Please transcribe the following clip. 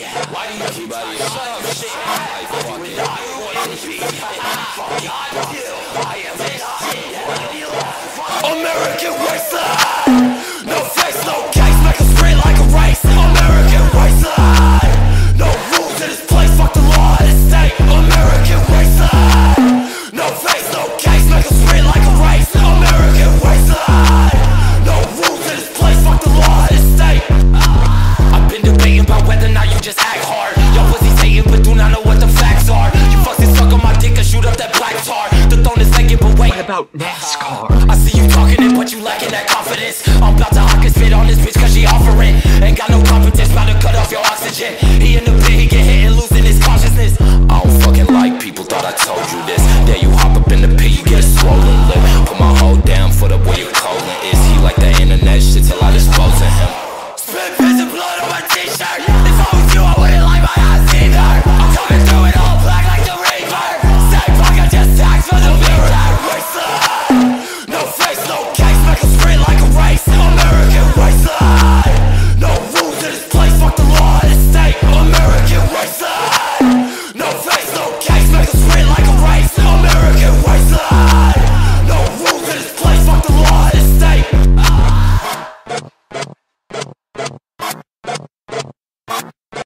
Why do you keep Everybody shut up, shit? I fucking I am. American wasteland. about NASCAR. I see you talking it, but you lacking that confidence. I'm about to hock and spit on this bitch cause she offering. Ain't got no confidence, about to cut off your oxygen. He in the pit, he get hit.